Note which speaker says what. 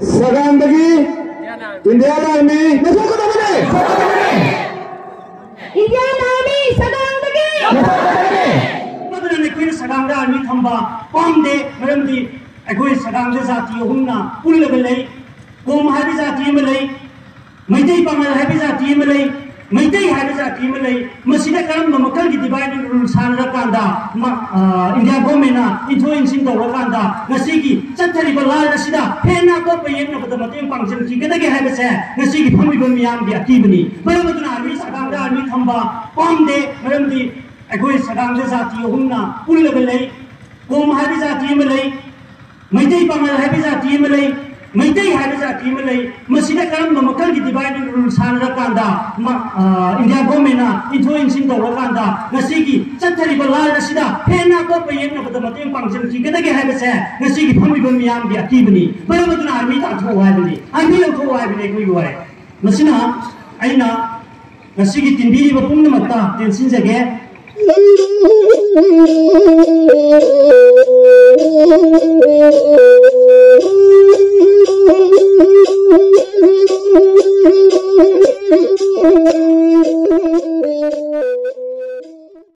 Speaker 1: سگاندگی Indian army
Speaker 2: Indian army سگاندگی۔
Speaker 3: نكوين سگاند آرمی تھمبا پامدے مرمدی اگوئے سگاند ذاتی ہمنا پلگ لئی قوم ہابی ذاتی میں لئی ميتي پامل ہابی ذاتی میں لئی ميتي ہابی ذاتی میں لئی مسجد کرم مکل کی divide divide N rule ꯁꯥꯟꯅꯔꯀꯥꯟꯗ India ꯒꯣꯔꯃꯦꯟꯅ ꯏꯟꯊꯣꯛ ꯏꯟꯁꯤꯟ ꯇꯧꯔꯀꯥꯟꯗ ꯉꯁꯤꯒꯤ ꯆꯠꯊꯔꯤꯕ ꯂꯥꯟ ꯑꯁꯤꯗ ꯍꯦꯟꯅ ꯑꯇꯣꯞꯄ ꯌꯦꯛꯅꯕꯗ ꯃꯇꯦꯡ ꯄꯥꯡꯁꯤꯟꯈꯤꯒꯗꯒꯦ ꯍꯥꯏꯕꯁꯦ ꯉꯁꯤꯒꯤ ꯐꯝꯃꯤꯕ ꯃꯤꯌꯥꯝꯒꯤ ꯑꯀꯤꯕꯅꯤ ꯃꯔꯝ ꯑꯗꯨꯅ ꯑꯥꯔꯃꯤ ꯁꯒꯥꯡꯗ ꯑꯥꯔꯃꯤ ꯊꯝꯕ ꯄꯥꯝꯗꯦ ꯃꯔꯝꯗꯤ ꯑꯩꯈꯣꯏ ꯁꯒꯥꯡꯗ ꯖꯥꯇꯤ ꯑꯍꯨꯝꯅ ꯄꯨꯜꯂꯒ ꯂꯩ ꯀꯣꯝ ꯍꯥꯏꯕ ꯖꯥꯇꯤ ꯑꯃ ꯂꯩ ꯃꯩꯇꯩ ꯄꯥꯉꯜ ꯍꯥꯏꯕ ꯖꯥꯇꯤ مئی ہائی کرم مکل کی ڈیوائڈ رول سانکانا انڈیا گورمین انتو انسن تورکانا کی چتری لائن ہین اٹوپ یعنی پانچنگے ہے فمب میام کی اکیبنی مرم آرمی تاٹو ہے آرمی لوٹو ہے اِن تینبی پونے تینسنجے Thank you.